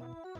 Bye.